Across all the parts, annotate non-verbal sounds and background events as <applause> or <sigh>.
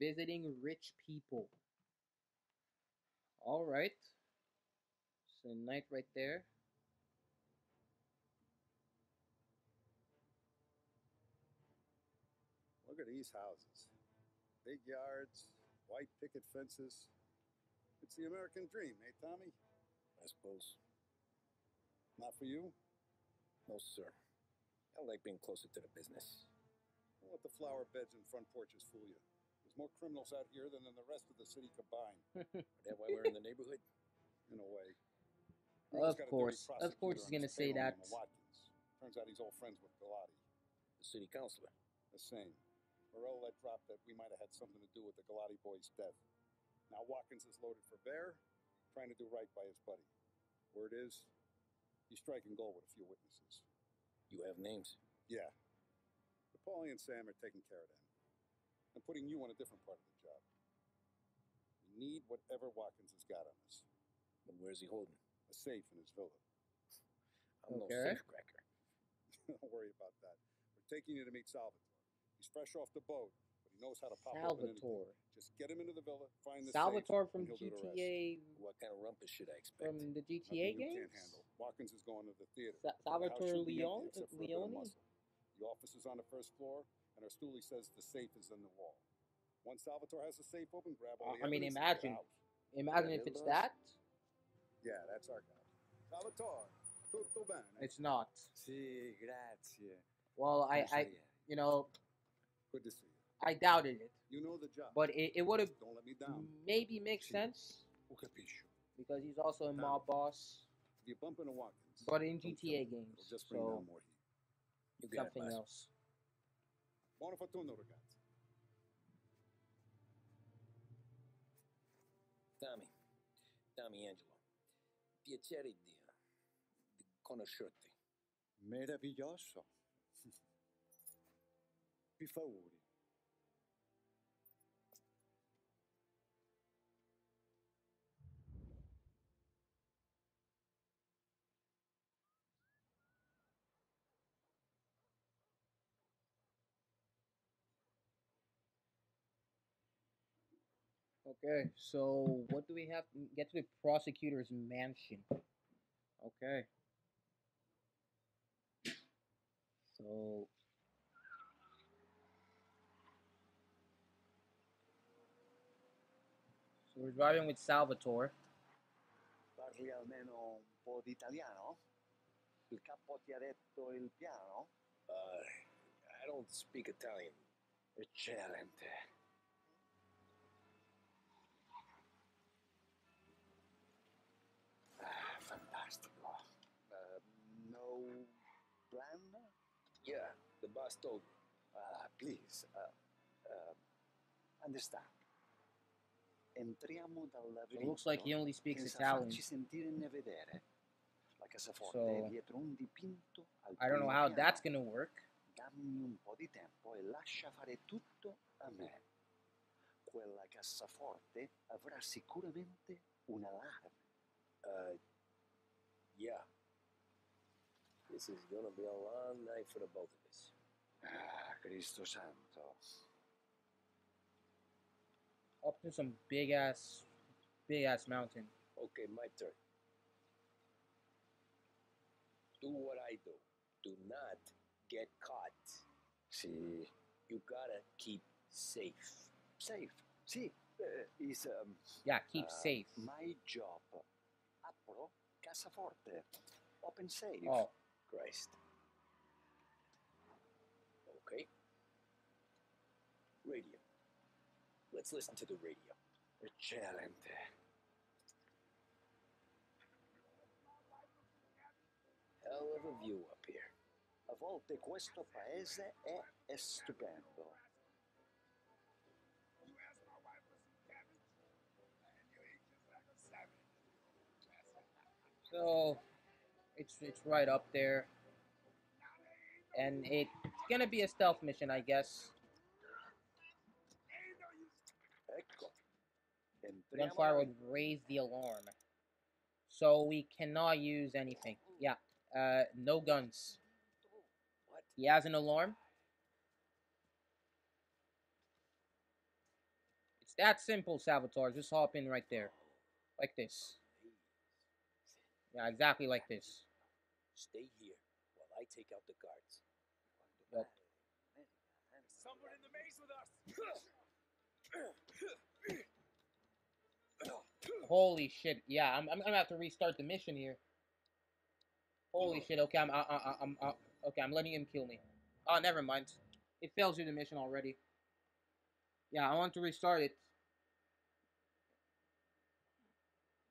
Visiting rich people. All right. So knight right there. Look at these houses. Big yards, white picket fences. It's the American dream, eh, Tommy? I suppose. Not for you? No, sir. I like being closer to the business. Don't let the flower beds and front porches fool you. There's more criminals out here than in the rest of the city combined, <laughs> that why we're in the neighborhood? in a way. We always Of got a dirty course. Of course he's gonna say that. Watkins. Turns out he's old friends with Galati. The city councilor. The same. Morello let drop that we might have had something to do with the Galati boy's death. Now Watkins is loaded for bear, trying to do right by his buddy. Word is, he's striking gold with a few witnesses. You have names. Yeah. But Paulie and Sam are taking care of them. I'm putting you on a different part of the job. We need whatever Watkins has got on us. But where's he holding? A safe in his villa. I'm Okay. no safecracker. <laughs> Don't worry about that. We're taking you to meet Salvatore. He's fresh off the boat, but he knows how to pop open anything. Salvatore. Just get him into the villa, find the Salvatore safe, from and he'll do the. GTA What kind of rumpus should I expect? from the Nothing GTA you games. can't handle. Watkins is going to the theater. Sa- The Salvatore should be Leone. except for a bit of Leone. The office is on the first floor, and our stoolie says the safe is in the wall. Once Salvatore has the safe open, grab all Uh, the I mean, imagine. out. Imagine Yeah, if it's that. Yeah, that's our guy. Salvatore, tutto bene. It's not. Sì, grazie. Well, I, I, you know, Good to see you. I doubted it, You know the job. but it, it would have Don't let me down. maybe make Sì. sense Who capisce? because he's also a mob boss, If you bump into Watkins, but in GTA kill him. Games, just bring so down more heat. You got something else. Buona fortuna, ragazzi. Tommy. Tommy Angelo. Piacere di, di conoscerti. Meraviglioso. <laughs> Vi favori. Okay, so what do we have? Get to the prosecutor's mansion. Okay. So. So we're driving with Salvatore. Parli almeno un po' di italiano? Il capo ti ha detto il piano? Uh, I don't speak Italian. Eccellente. Boss told me. Ah, please. Uh, uh, understand. Entriamo dal It looks like he only speaks Italian. farci sentire né vedere. La casaforte So- è dietro un dipinto al I don't know how that's gonna work. Dammi un po' di tempo e lascia fare tutto a me. Quella cassaforte avrà sicuramente un allarme. Uh, yeah. This is gonna be a long night for the both of us. Ah, Cristo santo. Up to some big ass, big ass mountain. Okay, my turn. Do what I do. Do not get caught. Sì, You gotta keep safe. safe. Sì, eh, is um, Yeah, keep uh, safe. my job. Apro cassaforte. Open safe. Oh, Christ. Okay. Radio. Let's listen to the radio. Eccellente. Hell of a view up here. A volte questo paese è, è stupendo. so it's it's right up there, and it's gonna be a stealth mission, I guess. Gunfire dal- would raise the alarm, so we cannot use anything. Yeah, uh, no guns. What? He has an alarm. It's that simple, Salvatore. Just hop in right there. Like this. Yeah, exactly like this. Stay here while I take out the guards. Yep. Someone in the maze with us! Holy shit. Yeah, I'm, I'm gonna have to restart the mission here. Holy shit. Okay, I'm, I, I, I'm, I, okay, I'm letting him kill me. Oh, never mind. It fails you the mission already. Yeah, I want to restart it.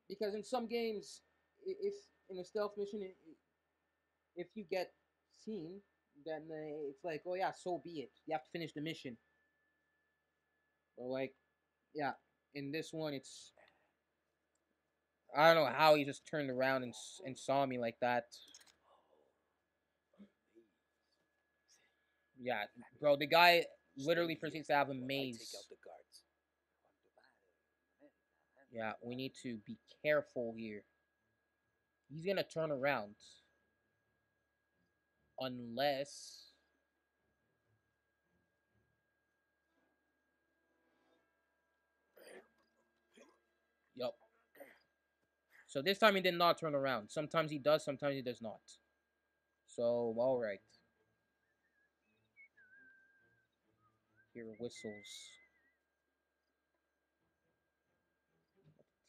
Because in some games, if in a stealth mission, if you get seen, then it's like, oh yeah, so be it. You have to finish the mission. But like, yeah, in this one, it's I don't know how he just turned around and and saw me like that. Yeah, bro, the guy literally proceeds to have a maze. take out the guards. Yeah, we need to be careful here. He's gonna turn around. Unless. Yup. So this time he did not turn around. Sometimes he does, sometimes he does not. So, alright. Hear whistles.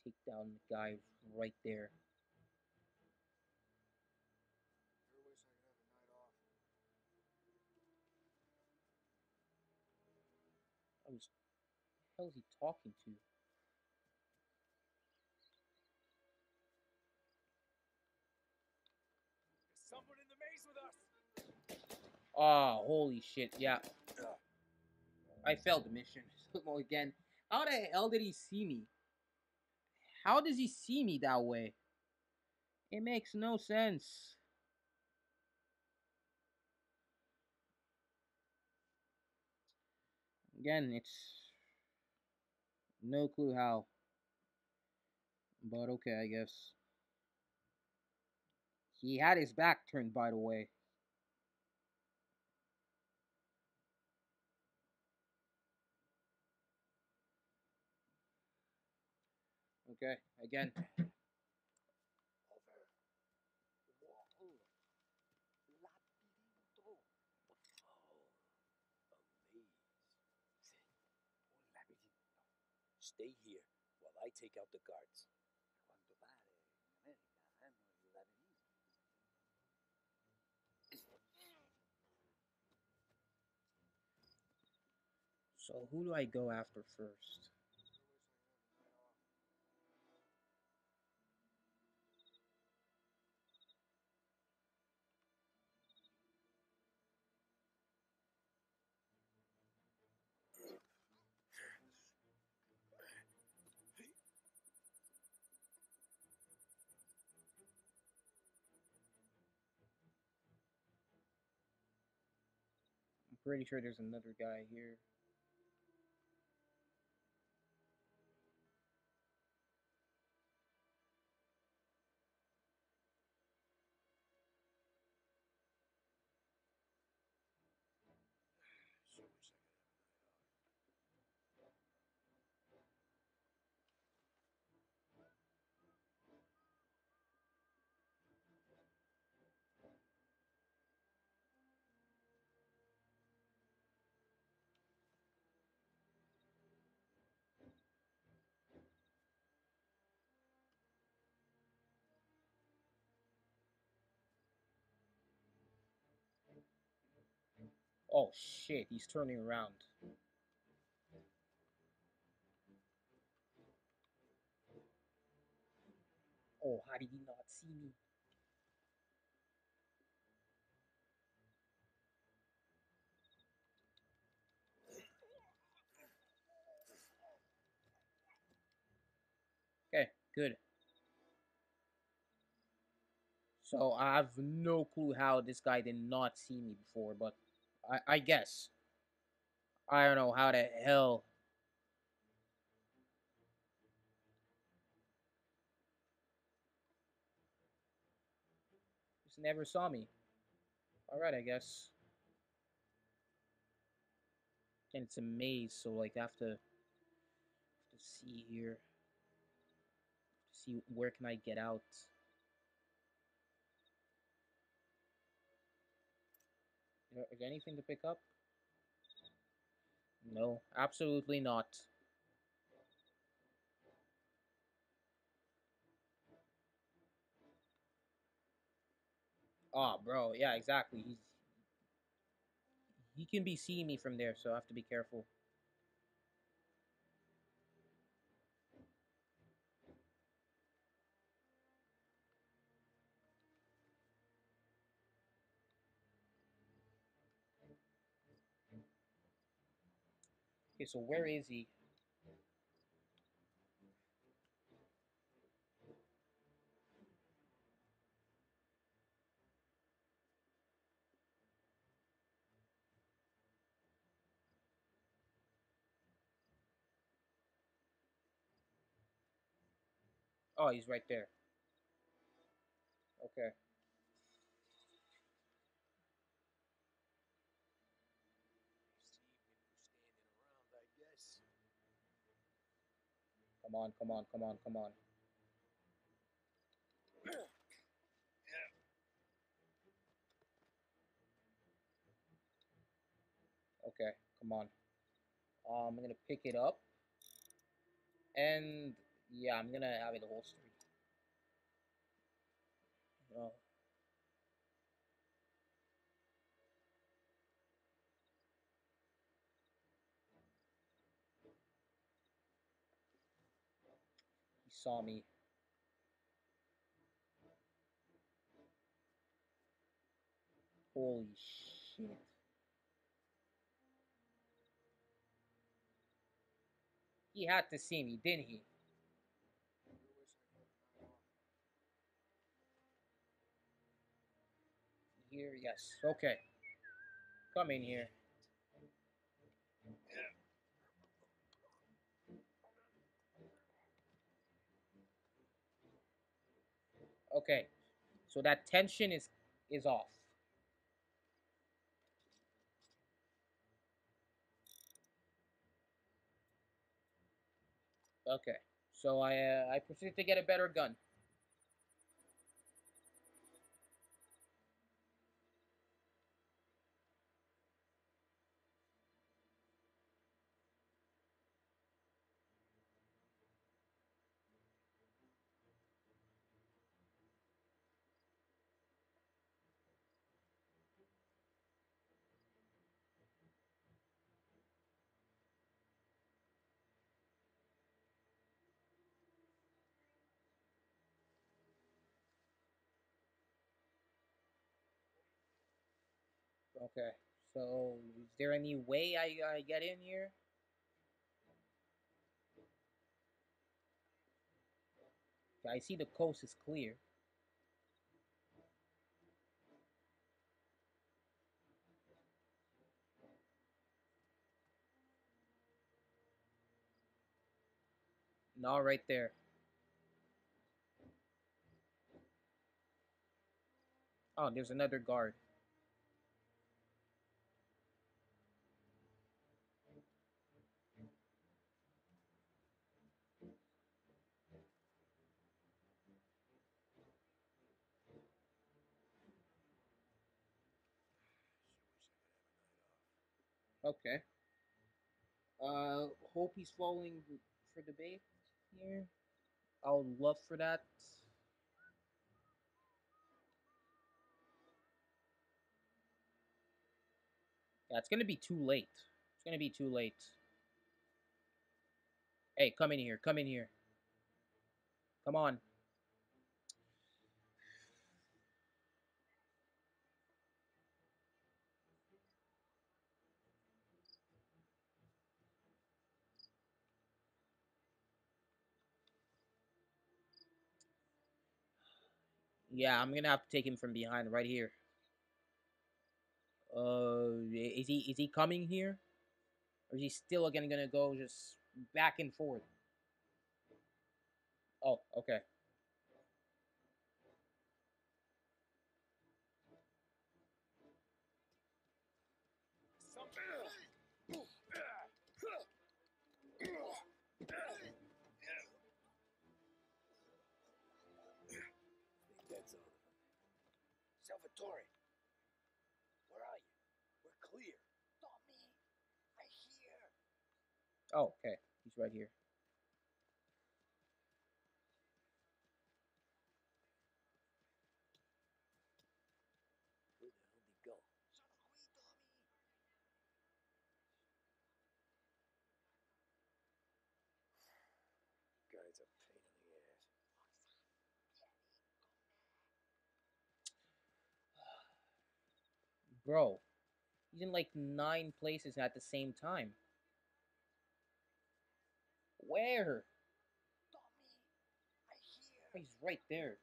Take down the guy right there. I was. The hell is he talking to? Someone in the maze with us! Oh, holy shit! Yeah, I failed the mission <laughs> Well, again. How the hell did he see me? How does he see me that way? It makes no sense. Again, it's no clue how. But okay, I guess. He had his back turned, by the way. Okay, again. Stay here while I take out the guards. So who do I go after first? Pretty sure there's another guy here. Oh shit, he's turning around. Oh, how did he not see me? Okay, good. So I have no clue how this guy did not see me before, but I, I guess. I don't know how the hell. Just never saw me. Alright, I guess. And it's a maze, so like I have to Let's see here. See where can I get out? There anything to pick up? No, absolutely not. Ah, bro, yeah, exactly. He's he can be seeing me from there, so I have to be careful. So where is he? Oh, he's right there. Okay. Come on, come on, come on, come on. <clears throat> Okay, come on. Um, I'm gonna pick it up. And yeah, I'm gonna have it holstered. Oh. Saw me. Holy shit. He had to see me, didn't he? Here, yes. Okay. Come in here. Okay. So that tension is is off. Okay. So I uh, I proceed to get a better gun. Okay. So is there any way I, I get in here? Okay, I see the coast is clear. No, right there. Oh, there's another guard. Okay. Uh, hope he's falling for bait here. I would love for that. Yeah, it's gonna be too late. It's gonna be too late. Hey, come in here. Come in here. Come on. Yeah, I'm gonna have to take him from behind right here. Uh, is he is he coming here, or is he still again gonna go just back and forth? Oh, okay. Salvatore, where are you? We're clear. Tommy, I hear. Oh, okay. He's right here. Where the hell did he go? Sono qui, Tommy. Guy's a pain in the ass. Bro, he's in like nine places at the same time. Where? Tommy, I hear. He's right there.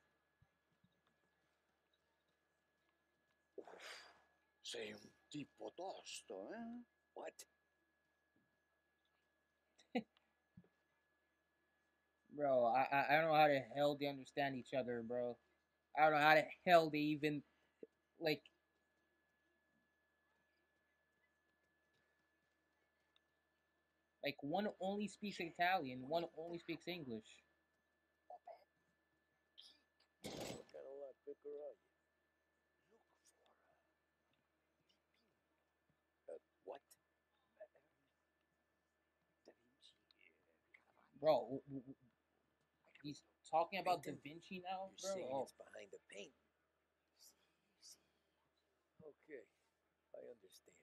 Sei un tipo tosto, eh? What? <laughs> Bro, I, I I don't know how the hell they understand each other, bro. I don't know how the hell they even like like one only speaks Italian, one only speaks English. What kind of are you? Look for Uh, what? Da Vinci Bro, he's talking about Da Vinci now, bro. Oh, it's behind the paint. Okay, I understand.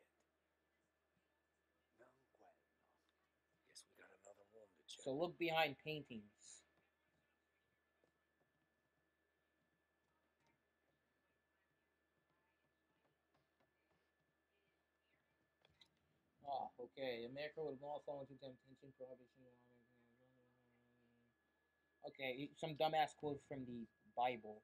Non quello. Guess we got another room to check. So look behind paintings. Ah, okay. America would not fall into temptation, prohibition. Okay, some dumbass quote from the Bible.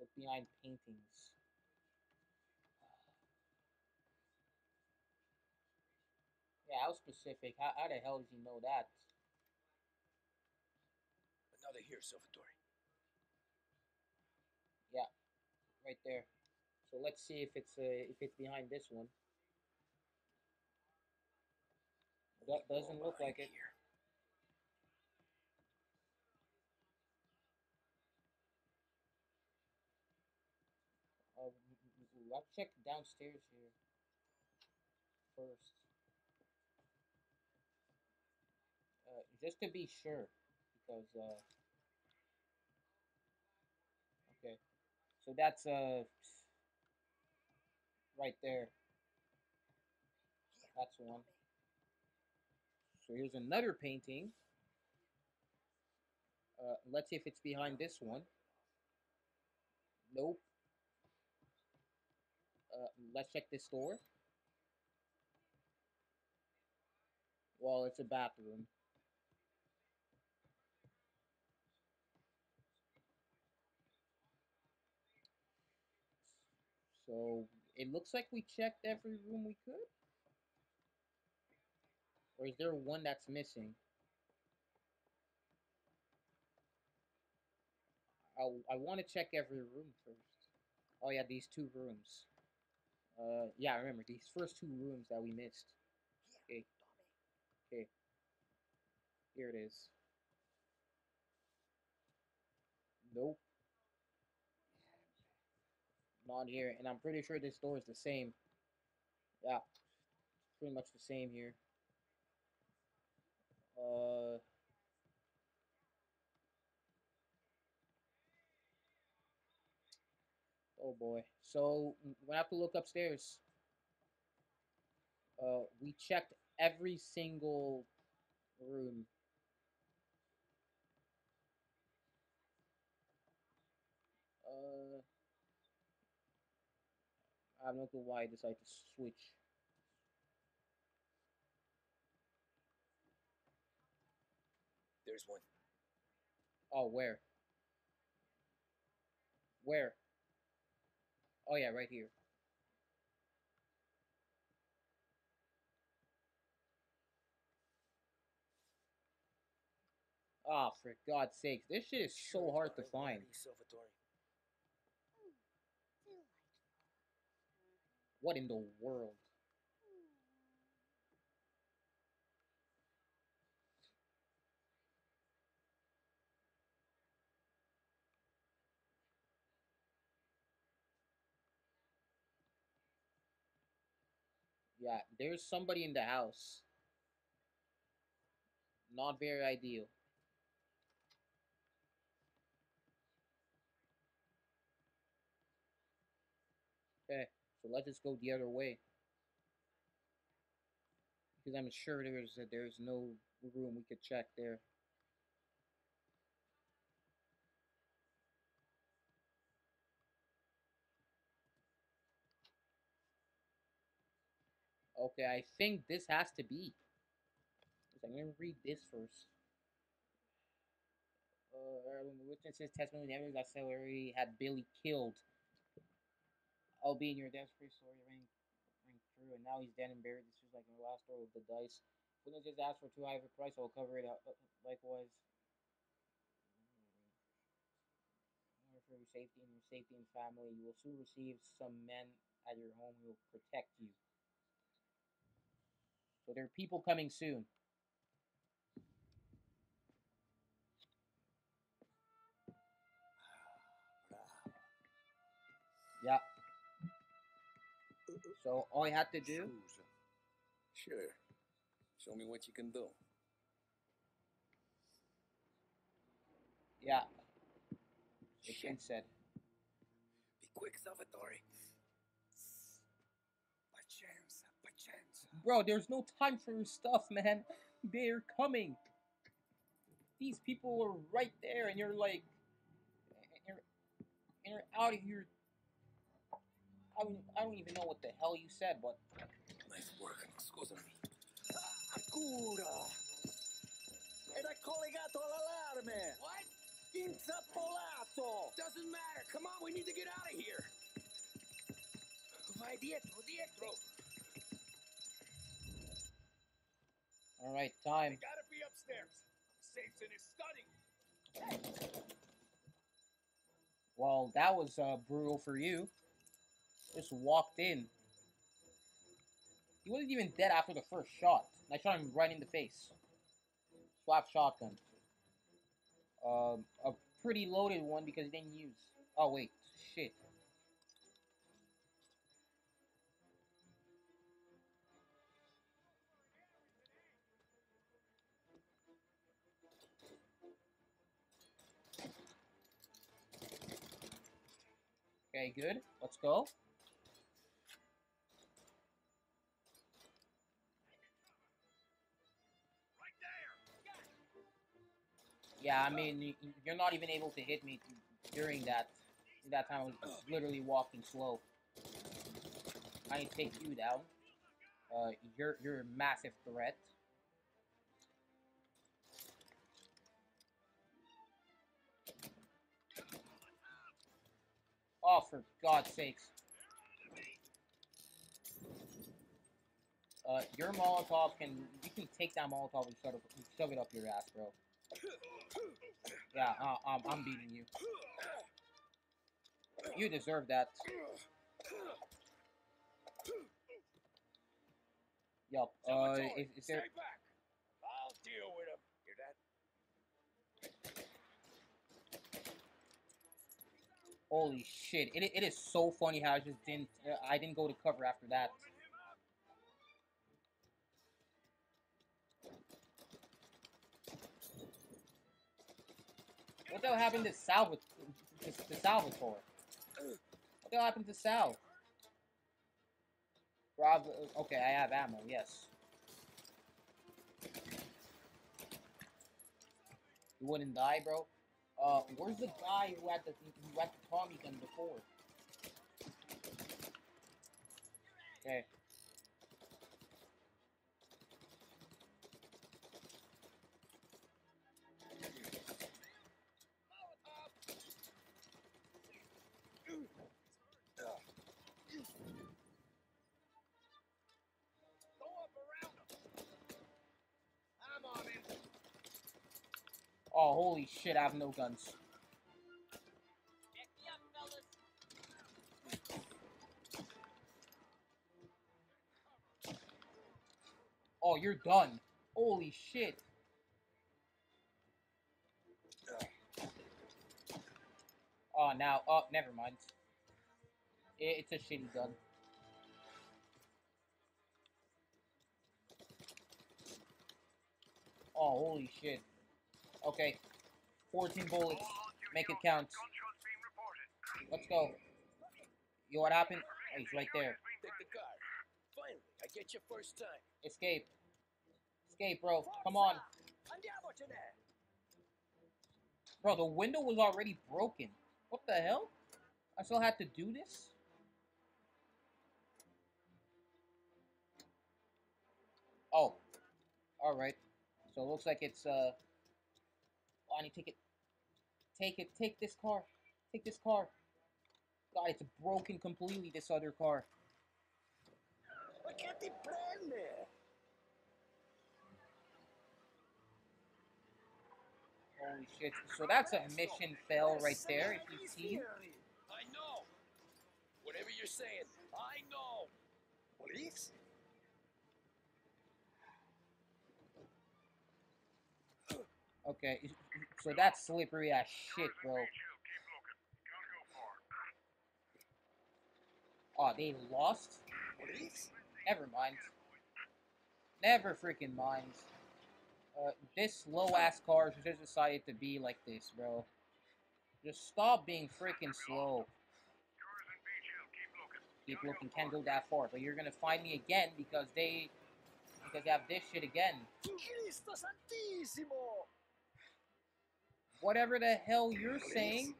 Look behind paintings. Yeah, how specific? How, how the hell does he know that? Another here, Salvatore. Yeah, right there. So let's see if it's uh, if it's behind this one. That doesn't look like it. Here. Uh, I'll check downstairs here first. Uh, just to be sure, because uh. Okay, so that's uh. Right there. That's one. So here's another painting. Uh, let's see if it's behind this one. Nope. Uh, let's check this door. Well, it's a bathroom. So it looks like we checked every room we could. Or is there one that's missing? I, I want to check every room first. Oh yeah, these two rooms. Uh, yeah, I remember these first two rooms that we missed. Here, Okay. Here it is. Nope, not here. And I'm pretty sure this door is the same. Yeah, pretty much the same here. Uh. Oh boy. So we have to look upstairs. Uh, we checked every single room. Uh, I have no clue why I decided to switch. There's one. Oh, where? Where? Oh yeah, right here. Ah, for God's sakes, this shit is so hard to find. Salvatore. What in the world? Yeah, there's somebody in the house. Not very ideal. Okay so let's just go the other way. Because I'm sure there's that there's no room we could check there. Okay, I think this has to be. I'm gonna read this first. Uh, witnesses testimony that Salieri had Billy killed. Oh, I'll be in your death free story ring, ring true, and now he's dead and buried. This is like the last roll of the dice. Wouldn't just ask for too high of a price, I'll cover it up. Likewise, for your safety and your safety and family, you will soon receive some men at your home who will protect you. So there are people coming soon. <sighs> Yeah. So all I had to do, Sure. Show me what you can do. yeah, Shit. said. Be quick, Salvatore. Pacenza, pacenza. Bro, there's no time for your stuff, man. They're coming. These people are right there, and you're like, and you're, and you're out of here. I don't, I don't even know what the hell you said, but Nice work. Scusami. Cura! Era collegato all'allarme! What? Intrappolato! Doesn't matter. Come on, we need to get out of here. Vai dietro, dietro. all right, time. They gotta be upstairs. Safe's in his study. Well, that was uh, brutal for you. Just walked in. He wasn't even dead after the first shot. I shot him right in the face. Swap shotgun. Um, a pretty loaded one because he didn't use. Oh wait, shit. Okay, good. Let's go. Yeah, I mean, you're not even able to hit me during that. That time I was literally walking slow. I need to take you down. Uh, you're you're a massive threat. Oh, for God's sakes! Uh, your Molotov can you can take that Molotov and shove it up your ass, bro. Yeah, uh, um, I'm beating you. You deserve that. Yup. Uh, is, is there? back. I'll deal with him. Hear that? Holy shit! It, it is so funny how I just didn't. Uh, I didn't go to cover after that. Warming him up. What the hell happened to Salvat? To, to Salvatore? What the hell happened to Sal? Rob. Okay, I have ammo. Yes. You wouldn't die, bro. Uh, where's the guy who had the who had the Tommy gun before? shit, I have no guns. Oh, you're done. Holy shit. Oh, now. Oh, never mind. It's a shitty gun. Oh, holy shit. Okay, 14 bullets. Make it count. Let's go. Yo, what happened? Oh, he's right there. Take the car. Finally, I get your first time. Escape. Escape, bro. Come on. Bro, the window was already broken. What the hell? I still had to do this? Oh. Alright. So it looks like it's, uh... Oh, I need to take it. Take it. Take this car. Take this car. God, it's broken completely, this other car. Ma che ti prende? Holy shit. So that's a mission fail right there, if you see. I know. Whatever you're saying, I know. Police? Okay, so that's slippery as shit, bro. Oh, they lost? Police? Never mind. Never freaking mind. Uh, this low-ass car just decided to be like this, bro. Just stop being freaking slow. Keep looking, can't go that far, but you're gonna find me again because they because they have this shit again. Cristo Santissimo! Whatever the hell you're saying.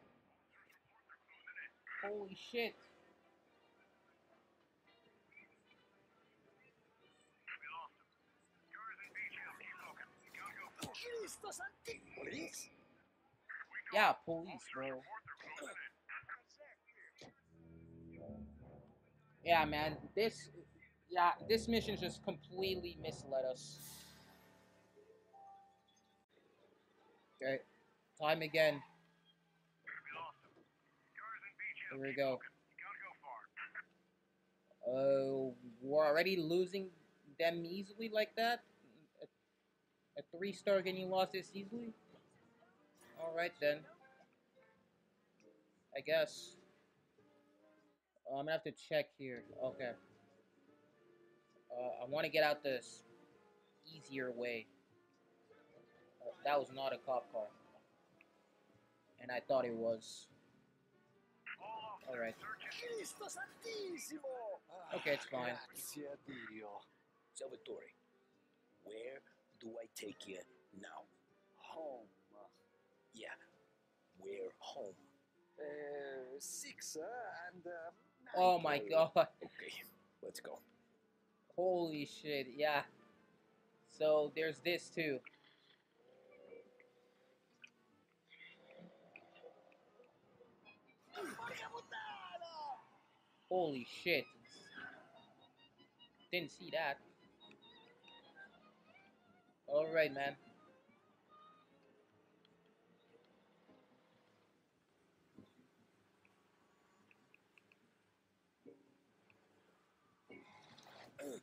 Holy shit. Police? Yeah, police, bro. Yeah, man, this, yeah, this mission just completely misled us. Okay, time again. Here we go. Uh, we're already losing them easily like that. A, a three star getting lost this easily. All right then. I guess. Uh, I'm gonna have to check here. Okay. Uh, I want to get out this easier way. Uh, that was not a cop car. And I thought it was. Alright. Santissimo! Okay, it's fine. Grazie a Dio. Salvatore, where do I take you now? Home. Yeah, where home? Uh, six, uh, and. Uh, Oh my god. Okay, let's go. Holy shit, yeah. So there's this too. Holy shit. Didn't see that. Alright, man.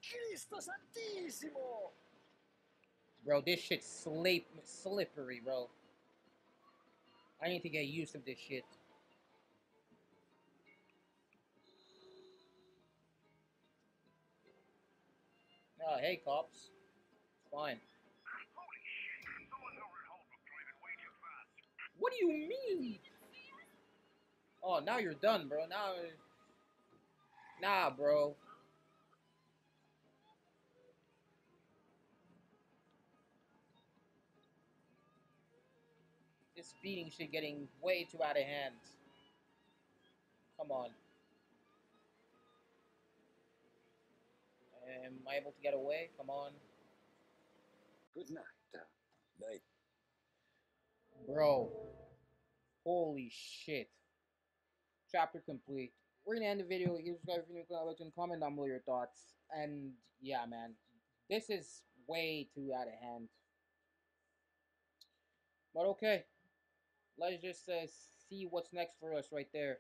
Cristo Santissimo! Bro, this shit's slip slippery, bro. I need to get used to this shit. Oh, hey, cops. It's Fine. What do you mean? Oh, now you're done, bro. Now, nah, bro. This speeding shit getting way too out of hand. Come on. Am I able to get away? Come on. Good night. Night. Bro. Holy shit. Chapter complete. We're gonna end the video. Give subscribe if you're new, and comment down below your thoughts. And yeah, man. This is way too out of hand. But okay. Let's just uh, see what's next for us right there.